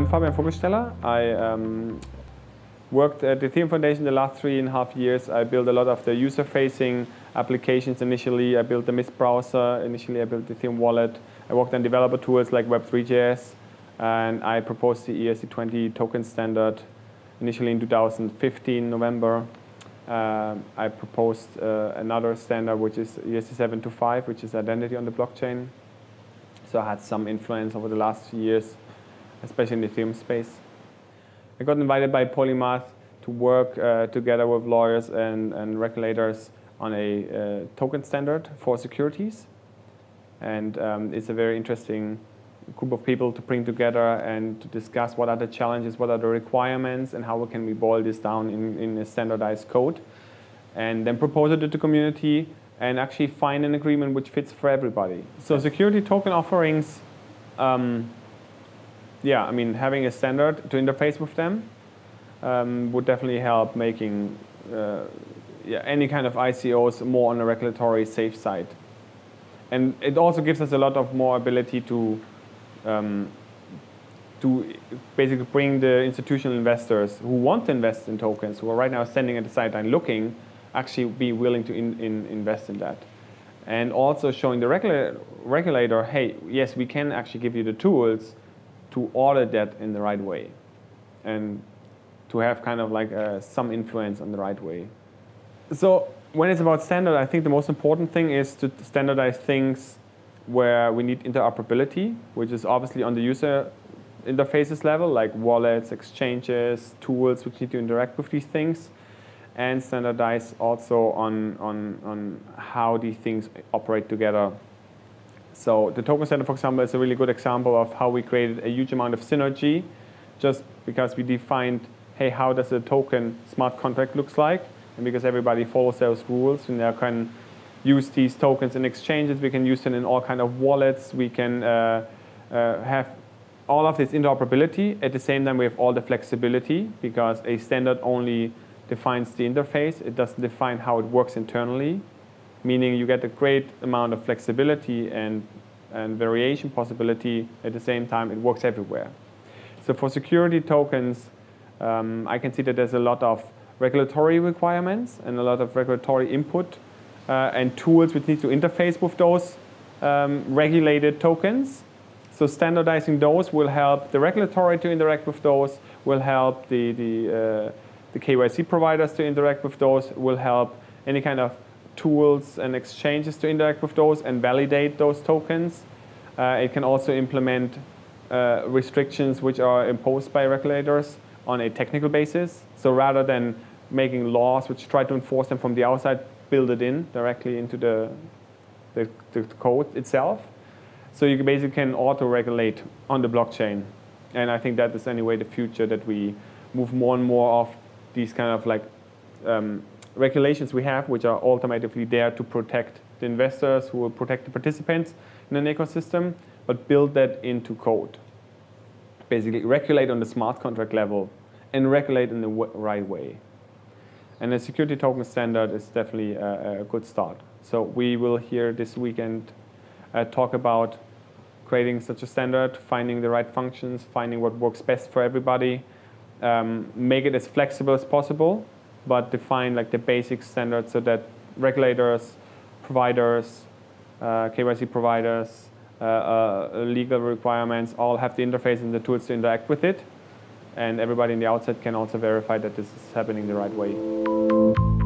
I'm Fabian Vogelsteller. I um, worked at the Ethereum Foundation the last three and a half years. I built a lot of the user-facing applications initially. I built the Mist browser. Initially, I built the Ethereum wallet. I worked on developer tools like Web3.js. And I proposed the ERC20 token standard initially in 2015, November. Uh, I proposed uh, another standard, which is ERC725, which is identity on the blockchain. So I had some influence over the last few years especially in the film space. I got invited by Polymath to work uh, together with lawyers and, and regulators on a uh, token standard for securities. And um, it's a very interesting group of people to bring together and to discuss what are the challenges, what are the requirements, and how can we boil this down in, in a standardized code. And then propose it to the community and actually find an agreement which fits for everybody. So security token offerings um, yeah, I mean, having a standard to interface with them um, would definitely help making uh, yeah, any kind of ICOs more on a regulatory safe side. And it also gives us a lot of more ability to um, to basically bring the institutional investors who want to invest in tokens, who are right now standing at the sideline looking, actually be willing to in, in invest in that. And also showing the regula regulator, hey, yes, we can actually give you the tools, to order that in the right way and to have kind of like uh, some influence on the right way. So when it's about standard, I think the most important thing is to standardize things where we need interoperability, which is obviously on the user interfaces level, like wallets, exchanges, tools which need to interact with these things, and standardize also on, on, on how these things operate together so the token standard, for example, is a really good example of how we created a huge amount of synergy just because we defined, hey, how does a token smart contract looks like? And because everybody follows those rules and they can use these tokens in exchanges, we can use them in all kind of wallets, we can uh, uh, have all of this interoperability. At the same time, we have all the flexibility because a standard only defines the interface. It doesn't define how it works internally meaning you get a great amount of flexibility and, and variation possibility at the same time it works everywhere. So for security tokens, um, I can see that there's a lot of regulatory requirements and a lot of regulatory input uh, and tools which need to interface with those um, regulated tokens. So standardizing those will help the regulatory to interact with those, will help the, the, uh, the KYC providers to interact with those, will help any kind of tools and exchanges to interact with those and validate those tokens. Uh, it can also implement uh, restrictions which are imposed by regulators on a technical basis. So rather than making laws which try to enforce them from the outside, build it in directly into the, the, the code itself. So you basically can auto-regulate on the blockchain. And I think that is anyway the future that we move more and more of these kind of like um, regulations we have, which are ultimately there to protect the investors, who will protect the participants in an ecosystem, but build that into code. Basically, regulate on the smart contract level and regulate in the right way. And the security token standard is definitely a, a good start. So we will here this weekend uh, talk about creating such a standard, finding the right functions, finding what works best for everybody, um, make it as flexible as possible, but define like the basic standards so that regulators, providers, uh, KYC providers, uh, uh, legal requirements all have the interface and the tools to interact with it. And everybody in the outside can also verify that this is happening the right way.